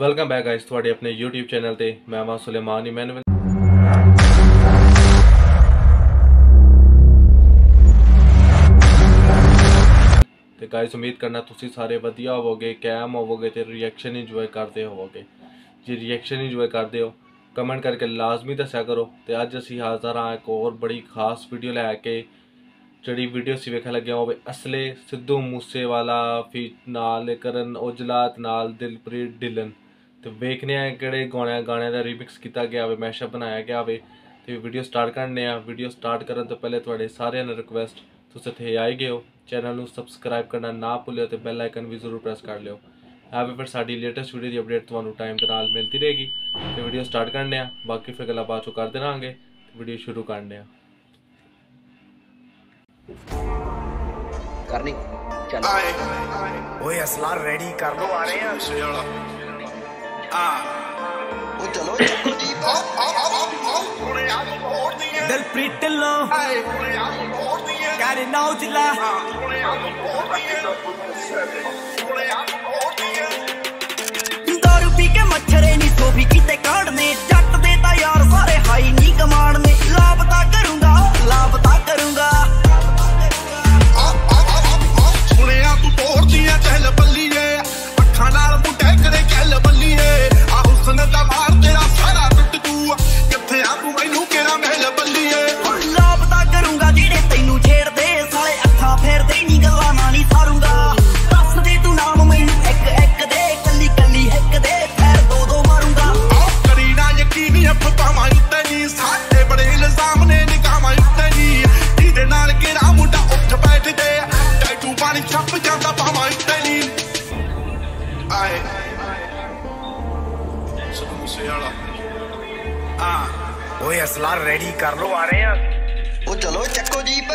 Welcome back guys ਤੁਹਾਡੇ ਆਪਣੇ YouTube channel ਤੇ। ਮੈਂ ਮਾ ਸੁਲੇਮਾਨ ਇਮਨੁਅਲ ਤੇ ਗਾਇਸ ਉਮੀਦ ਕਰਨਾ ਤੁਸੀਂ ਸਾਰੇ ਵਧੀਆ ਹੋਵੋਗੇ, ਕੈਮ ਹੋਵੋਗੇ ਤੇ ਰਿਐਕਸ਼ਨ ਇੰਜੋਏ ਕਰਦੇ ਹੋਵੋਗੇ। ਜੇ ਰਿਐਕਸ਼ਨ ਇੰਜੋਏ ਕਰਦੇ ਹੋ ਕਮੈਂਟ ਕਰਕੇ ਲਾਜ਼ਮੀ ਦੱਸਿਆ ਕਰੋ ਤੇ ਅੱਜ ਅਸੀਂ ਹਾਜ਼ਰ ਹਾਂ ਇੱਕ ਹੋਰ ਬੜੀ ਖਾਸ ਵੀਡੀਓ ਲੈ ਕੇ, ਜਿਹੜੀ ਵੀਡੀਓ ਸੀ ਵੇਖਣ ਲੱਗਿਆ ਹੋਵੇ ਅਸਲੇ ਸਿੱਧੂ ਮੂਸੇਵਾਲਾ ਫੀ ਨਾਲ, ਕਰਨ ਔਜਲਾ ਨਾਲ ਦਿਲਪ੍ਰੀਤ ਢਿੱਲਨ ਤੇ ਵੇਖਨੇ ਆ ਕਿਹੜੇ ਗਾਣਿਆਂ ਗਾਣਿਆਂ ਦਾ ਰੀਮਿਕਸ ਕੀਤਾ ਗਿਆ ਹੋਵੇ ਮੈਸ਼ਅਪ ਬਣਾਇਆ ਗਿਆ ਹੋਵੇ ਤੇ ਵੀਡੀਓ ਸਟਾਰਟ ਕਰਨੇ ਆ। ਵੀਡੀਓ ਸਟਾਰਟ ਕਰਨ ਤੋਂ ਪਹਿਲੇ ਤੁਹਾਡੇ ਸਾਰਿਆਂ ਨੂੰ ਰਿਕੁਐਸਟ ਤੁਸੀਂ ਇੱਥੇ ਆਏ ਗਏ ਹੋ। ਚੈਨਲ ਨੂੰ ਸਬਸਕ੍ਰਾਈਬ ਕਰਨਾ ਨਾ ਭੁੱਲਿਓ ਤੇ ਬੈਲ ਆਈਕਨ ਵੀ ਜ਼ਰੂਰ ਪ੍ਰੈਸ ਕਰ ਲਿਓ। ਐਵੇਂ ਫਿਰ ਸਾਡੀ ਲੇਟੈਸਟ ਵੀਡੀਓ ਦੀ ਅਪਡੇਟ ਤੁਹਾਨੂੰ ਟਾਈਮ ਦੇ ਨਾਲ ਮਿਲਦੀ ਰਹੇਗੀ। ਤੇ ਵੀਡੀਓ ਸਟਾਰਟ ਕਰਨੇ ਆ ਬਾਕੀ ਫਿਰ ਗੱਲਾਂ ਬਾਅਦ ਚੋਂ ਕਰਦੇ ਰਹਾਂਗੇ ਤੇ ਵੀਡੀਓ ਸ਼ੁਰੂ ਕਰਨੇ ਆ। ਕਰਨੀ। ਚੱਲ। ਓਏ ਅਸਲਾ ਰੈਡੀ ਕਰ ਲੋ ਆ ਰਹੇ ਆ ਉਹ ਚਲੋ ਚੱਕੋ ਜੀ। ਦਿਲਪ੍ਰੀਤ ਢਿੱਲੋਂ। ਗਾਰੇ ਨਾਉ ਜਿਲਾ ਦਾਰੂ ਪੀ ਕੇ ਮੱਛਰੇ ਨਹੀਂ ਸੋਫੀ ਕੀਤੇ ਕਾੜ ਸਭ ਸੇ ਵਾਲਾ। ਆ ਓਏ ਅਸਲਾ ਰੈਡੀ ਕਰ ਲੋ ਆ ਰਹੇ ਆ। ਉਹ ਚਲੋ ਚੱਕੋ ਜੀਪ।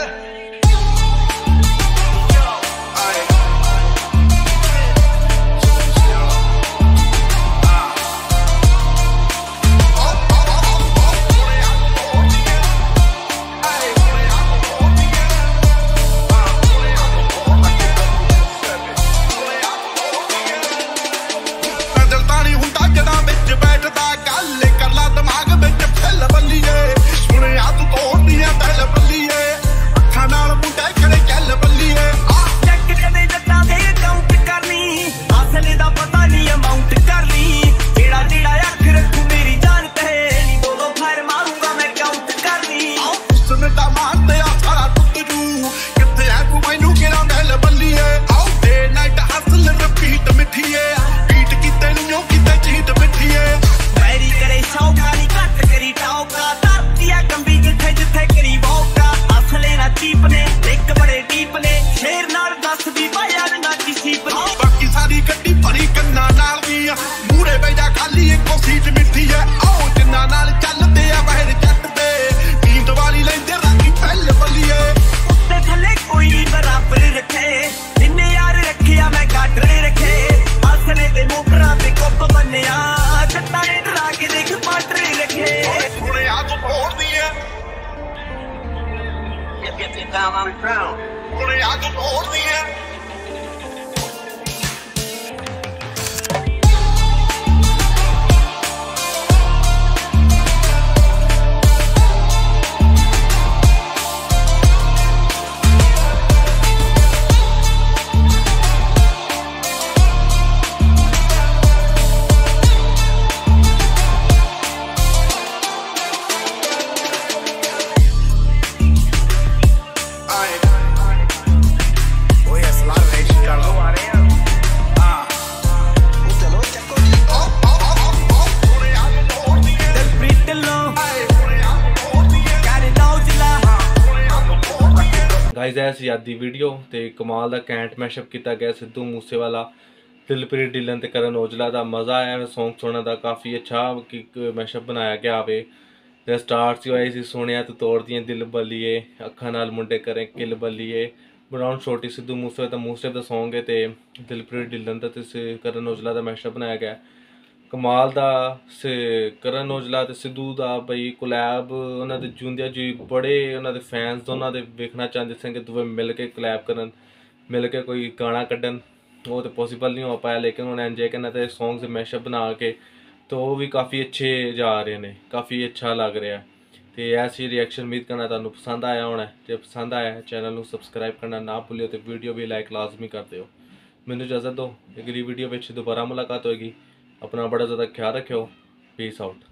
ਡੀਪ ਨੇ ਸ਼ੇਰ ਨਾਲ ਦੱਸ ਦੀ ਭਾਇਆ ਨਾ ਕਿਸੇ ਪਰ ਬਾਕੀ ਸਾਰੀ ਗੱਡੀ ਭਰੀ ਕੰਨਾਂ ਨਾਲ ਦੀ ਆ। ਮੂਰੇ ਬੈਠਾ ਖਾਲੀ ਇੱਕੋ ਸੀਟ ਮਿੱਠੀ ਐ ਆਓ ਜਿੰਨਾਂ ਨਾਲ ਚੱਲਦੇ ਆ ਬਹਿਰ ਜੱਟ ਦੇ ਨੀਂਦ ਵਾਲੀ ਲੈਂਦੇ ਰਾਤੀ ਫੈਲ ਬੱਲੀਏ। ਉੱਤੇ ਥੱਲੇ ਕੋਈ ਨਹੀਂ ਬਰਾਬਰ ਰੱਖੇ। ਜਿੰਨੇ ਯਾਰ ਰੱਖਿਆ ਮੈਂ ਗਾਡਰੇ ਰੱਖੇ। ਅਸਲੇ ਤੇ ਮੋਕਰਾਂ ਤੇ ਕੁੱਪ ਬੰਨਿਆ। ਜੱਟਾਂ ਨੇ ਡਰਾ ਕੇ ਦੇਖ ਪਾਟਰੇ ਰੱਖੇ। ਹੁਣੇ ਆ ਤੂੰ ਤੋੜਦੀ ਐ ਹੁਣੇ ਆ ਤੂੰ ਤੋੜਦੀ ਐ। ਆਏ ਗਾਇਜ਼ ਐ ਸੀ ਅੱਜ ਵੀਡੀਓ ਤੇ ਕਮਾਲ ਦਾ ਕੈਂਟ ਮੈਸ਼ਅਪ ਕੀਤਾ ਗਿਆ ਸਿੱਧੂ ਮੂਸੇਵਾਲਾ, ਦਿਲਪ੍ਰੀਤ ਢਿੱਲਨ ਤੇ ਕਰਨ ਔਜਲਾ ਦਾ। ਮਜ਼ਾ ਆਇਆ ਸੌਂਗ ਸੁਣਨ ਦਾ ਕਾਫੀ ਅੱਛਾ ਮੈਸ਼ਅਪ ਬਣਾਇਆ ਗਿਆ ਹੋਵੇ। ਤੇ ਸਟਾਰਟ ਸੀ ਹੋਈ ਸੀ ਸੁਣਿਆ ਤੂੰ ਤੋੜਦੀਆਂ ਦਿਲ ਬੱਲੀਏ, ਅੱਖਾਂ ਨਾਲ ਮੁੰਡੇ ਕਰੇ ਕਿਲ ਬੱਲੀਏ। ਬਣਾਉਣ ਛੋਟੀ ਸਿੱਧੂ ਮੂਸੇ ਦਾ ਮੂਸੇ ਦਾ ਸੌਂਗ ਹੈ ਤੇ ਦਿਲਪ੍ਰੀਤ ਢਿੱਲਨ ਦਾ ਤੇ ਸ- ਕਰਨ ਔਜਲਾ ਦਾ ਮੈਸ਼ਅਪ ਬਣਾਇਆ ਗਿਆ। ਕਮਾਲ ਦਾ ਸ- ਕਰਨ ਔਜਲਾ ਤੇ ਸਿੱਧੂ ਦਾ ਬਈ ਕੋਲੈਬ ਉਹਨਾਂ ਦੇ ਜੁੰਦਿਆ ਜੀ ਬੜੇ ਉਹਨਾਂ ਦੇ ਫੈਨਸ ਉਹਨਾਂ ਦੇ ਵੇਖਣਾ ਚਾਹੁੰਦੇ ਸਨ ਕਿ ਦੋਵੇਂ ਮਿਲ ਕੇ ਕੋਲੈਬ ਕਰਨ, ਮਿਲ ਕੇ ਕੋਈ ਗਾਣਾ ਕੱਢਣ। ਉਹ ਤੇ ਪੋਸੀਬਲ ਨਹੀਂ ਹੋ ਪਾਇਆ, ਲੇਕਿਨ ਹੁਣ ਐਨਜੇ ਕਹਿੰਦਾ ਤੇ ਸੌਂਗਸ ਮੈਸ਼ਅਪ ਬਣਾ ਕੇ ਤੇ ਉਹ ਵੀ ਕਾਫੀ ਅੱਛੇ ਜਾ ਰਹੇ ਨੇ, ਕਾਫੀ ਅੱਛਾ ਲੱਗ ਰਿਹਾ। ਤੇ ਐਸੀ ਰਿਐਕਸ਼ਨ ਉਮੀਦ ਕਰਨਾ ਤੁਹਾਨੂੰ ਪਸੰਦ ਆਇਆ ਹੋਣਾ ਜੇ ਪਸੰਦ ਆਇਆ ਚੈਨਲ ਨੂੰ ਸਬਸਕ੍ਰਾਈਬ ਕਰਨਾ ਨਾ ਭੁੱਲਿਓ ਤੇ ਵੀਡੀਓ ਵੀ ਲਾਈਕ ਲਾਜ਼ਮੀ ਕਰ ਦਿਓ। ਮੈਨੂੰ ਇਜਾਜ਼ਤ ਦਿਓ, ਅਗਲੀ ਵੀਡੀਓ ਵਿੱਚ ਦੁਬਾਰਾ ਮੁਲਾਕਾਤ ਹੋਏਗੀ। ਆਪਣਾ ਬੜਾ ਜ਼ਿਆਦਾ ਖਿਆਲ ਰੱਖਿਓ। Piece out